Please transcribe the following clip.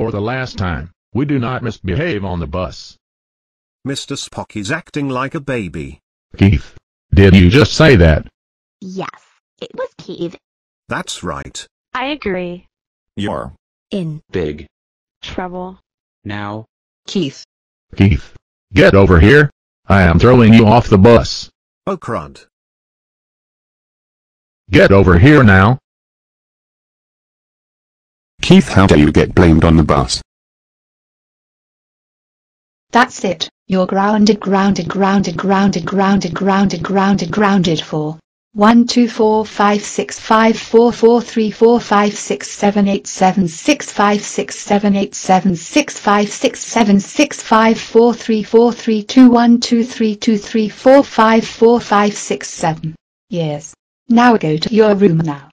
For the last time, we do not misbehave on the bus. Mr. Spock is acting like a baby. Keith, did you just say that? Yes, it was Keith. That's right. I agree. You're In big Trouble. now. Keith. Keith, get over here. I am throwing you off the bus. Oh crud. Get over here now. Keith how dare you get blamed on the bus. That's it. You're grounded, grounded, grounded, grounded, grounded, grounded, grounded, grounded grounded for one, two, four, five, six, five, four, four, three, four, five, six, seven, eight, seven, six, five, six, seven, eight, seven, six, five, six, seven, six, five, four, three, four, three, two, one, two, three, two, three, four, five, four, five, six, seven. Yes. Now go to your room now.